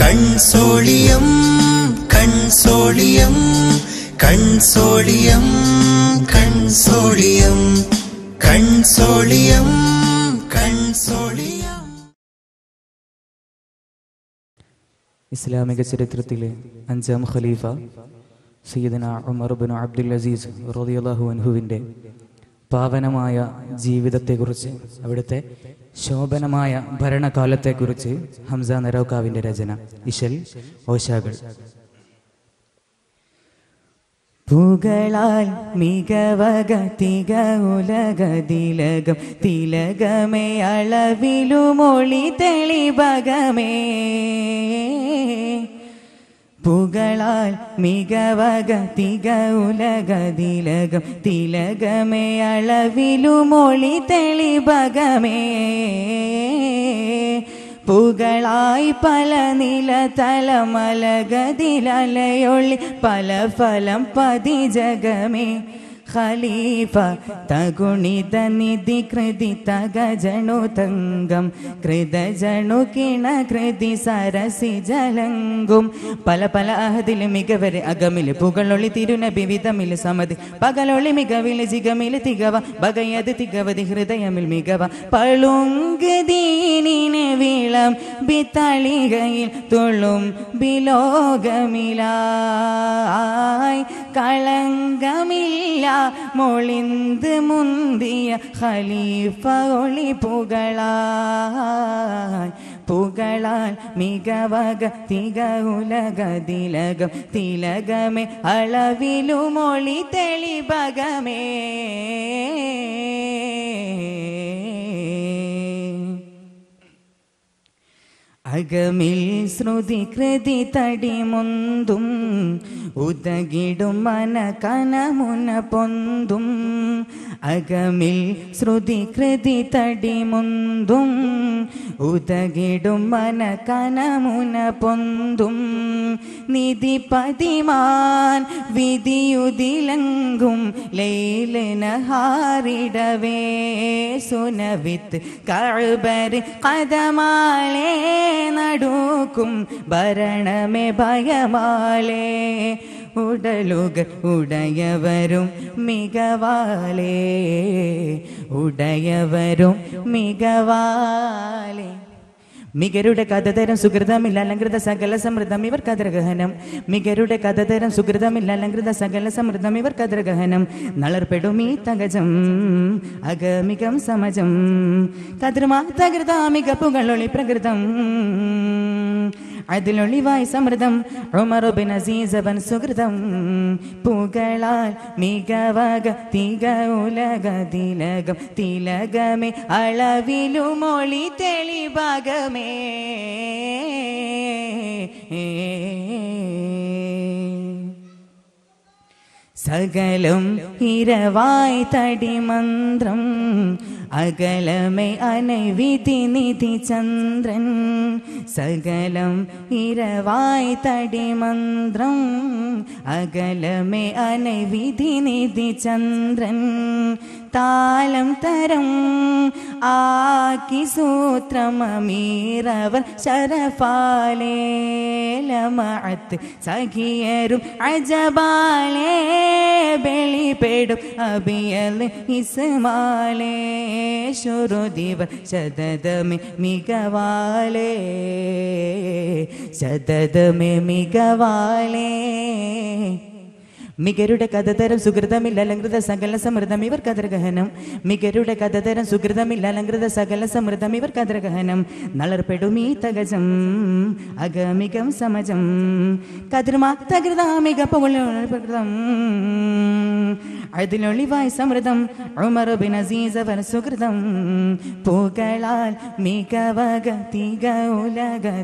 കൺസോളിയം കൺസോളിയം കൺസോളിയം കൺസോളിയം കൺസോളിയം കൺസോളിയം ഇസ്ലാമിക ചരിത്രത്തിലെ അഞ്ചാം ഖലീഫ സയ്യിദന ഉമർ ബിൻ അബ്ദുൽ അസീസ് റളിയല്ലാഹു അൻഹുവിൻ്റെ പാവനമായ ജീവിതത്തെക്കുറിച്ച് അവിടുത്തെ ശോഭനമായ ഭരണകാലത്തെക്കുറിച്ച് ഹംസ നരോക്കാവിന്റെ രചന. ഇശൽ ഓശാകൾ. പുകളാൽ മികവക തിക തിലകമേ അളവിലുമൊളി തെളിവകമേ. പുകളാൽ മികവക തിക ഉലകതിലകം തിലകമേ അളവിലുമൊളി തെളിവകമേ. പുകളായി പല നില തലമലഗതിലലയൊള്ളി പല ഫലം പതി ജഗമേ. ഖലീഫ തഗുണിത നിധി കൃതി തഗജണു തങ്കം കൃതജണു കിണ കൃതി സരസി ജലങ്കും. പല പല അഹതിൽ മികവരെ അകമിൽ പുകളൊളി തിരുനബി വിവിധമിൽ സമതി. പകലൊളി മികവിൽ ജിഗമിൽ തികവ ബകയത് തികവതി ഹൃദയമിൽ മികവ. പളുങ്കദീനിനെ വിളം ബിത്തളികയിൽ തുളും ബിലോകമിലായി കളങ്കമില്ല മൊളിന്ത് മുന്തിയ ഖലീഫ ഒളി പുകളായി പുകളാൽ മികവക തിക ഉലകതിലകം തിലകമേ അളവിലുമൊളി തെളിവകമേ. അകമിൽ ശ്രുതി കൃതി തടിമുന്തും ഉദകിടും മന കനമുന പൊന്തും. അകമിൽ ശ്രുതി കൃതി തടിമുന്തും ഉദകിടും മന കനമുന പൊന്തും. നിധി പതിമാൻ വിധിയുതിലങ്കും ലൈലന ഹാരിടവേ സുനവിത്ത് കഴുബർ കഥമാലേ. നടൂക്കും ഭരണമേ ഭയമാലേ. ഉടലുകൾ ഉടയവരും മികവാലേ. ഉടയവരും മികവാലേ. മികരുടെ കഥതരം സുഹൃതമില്ല അലങ്കൃത സകല സമൃദ്ധം ഇവർ കദ്രഗഹനം മികരുടെ കഥതരം സുഹൃതമില്ല അലങ്കൃത സകല സമൃദ്ധം ഇവർ കദ്രഗഹനം നളർപ്പെടും ഈ തകജം അഗമികം സമജം. കദ്രമാ തകൃതാമിക പുകളൊളി പ്രകൃതം. അതിലൊളിവായി സമൃദ്ധം. ഉമറുബിൻ അസീസവൻ സുഹൃതം. പുകളാൽ മികവക തിക തിലകം. തിലകമേ അളവിലുമൊളി തെളിവകമേ. സകലം ഇരവായി തടിമന്ത്രം അകലമേ അനവിധി നിധി ചന്ദ്രൻ സകലം ഇരവായി തടിമന്ത്രം അകലമേ അനവിധി നിധി ചന്ദ്രൻ. താലം തരം ആക്കി സൂത്രമീറവർ ശരഫാലേലമഅത്ത് സഖിയരും അജബാലേ ബെളിപ്പെടും അബിയൽ ഇസ്മാലേ ശുരുദിവർ ശതദമി മികവാലേ ശതദമി മികവാലേ ain't മികരുടെ കഥതരം സുഹൃതമില്ല അലങ്കൃത സകല സമൃദ്ധം ഇവർ കതിർഗഹനം മികരുടെ കഥതരം സുഹൃതമില്ല അലങ്കൃത സകല സമൃദ്ധം ഇവർ കതിർഗഹനം നളർപ്പെടുമീ തകജം അഗമികം സമജം. കതിർമാ തകൃതാമിക പ്രകൃതം അതിലൊളിവായി സമൃദ്ധം ഉമറുബിൻ സുഹൃതം പൂക്കളാൽ മികവക തിക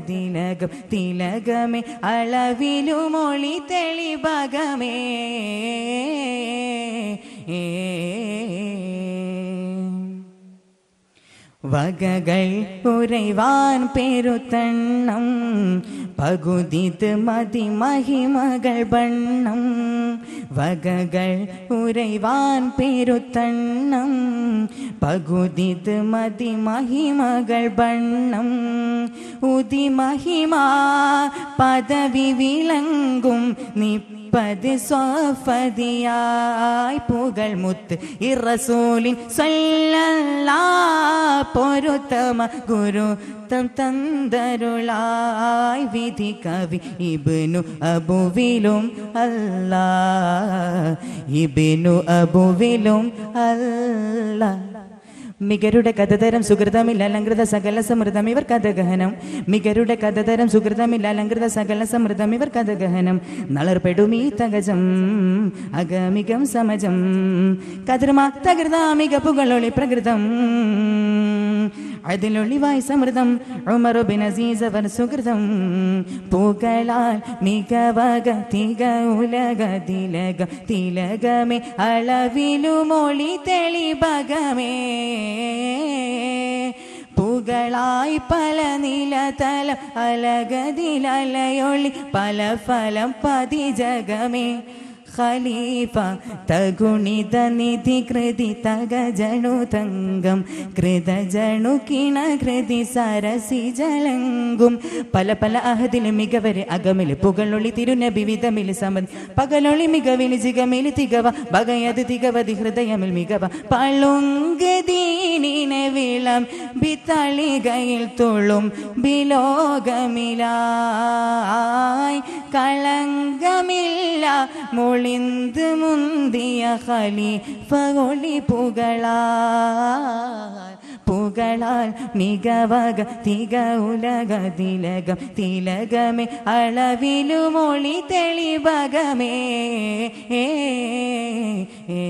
തിലകം തിലകമേ അളവിലുമൊളി തെളിവകമേ. വകകൾ ഉറവാൻ പെരുത്തണ്ണം പകുതിത് മതി മഹിമകൾ ബണ്ണം വകകൾ ഉറവാൻ പെരുത്തണ്ണം പകുതിത് മതി മഹിമകൾ ബണ്ണം ഉതി പദവി വിളങ്കും നിപ്പത് സ്വാഫതിയായി പുകൾ മുത്ത്. ഇറസൂലിൻ സല്ലല്ലാ പൊരുത്തമ ഗുരു തന്തരുളായി വിധി കവി ഇബിനു അബുവിലും അല്ല ഇബിനു അബുവിലും അല്ലാ മികരുടെ കഥതരം സുഹൃതമില്ല അലങ്കൃത സകല സമൃദ്ധം ഇവർ കഥഗഹനം. മികരുടെ കഥതരം സുഹൃതമില്ല അലങ്കൃത സകല സമൃദ്ധം ഇവർ കഥഗഹനം. നളർപ്പെടുമീ തകജം അഗമികം സമജം. കതിർമാ തകൃതാമിക പുകളൊളി പ്രകൃതം. അതിലൊളിവായി സമൃദ്ധം ഉമറുബിൻ അസീസ് അവർ സുഹൃതം പൂക്കളാൽ മികവക തിക ഉലക തിലക തിലകമേ അളവിലുമൊളി തെളിഭഗമേ പുകളായി പല നിലതല അലകതിലലയൊളി പല ഫലം പതി ജഗമേ. ഖലീഫ തഗുണിത നിധി കൃതി തകജണു തങ്കം കൃതജണു കിണ കൃതി സരസി ജലങ്കും. പല പല അഹദിൽ മികവരെ അകമിൽ പുകളൊളി തിരുനബി വിധമിൽ സമതി പകലൊളി മികവിൽ ജിഗമിൽ തികവ ബകയത് തികവതി ഹൃദയമിൽ മികവ. പളുങ്കദീനിനെ വിളം ബിത്തളികയിൽ തുളും ബിലോകമിലായി കളങ്കമില്ല മൊളിന്ത് മുന്തിയ ഖലീഫ ഒളി പുകളാ പുകളാൽ മികവക തിക ഉലക തിലകം തിലകമേ അളവിലുമൊളി തെളിവകമേ. ഏ ഏ.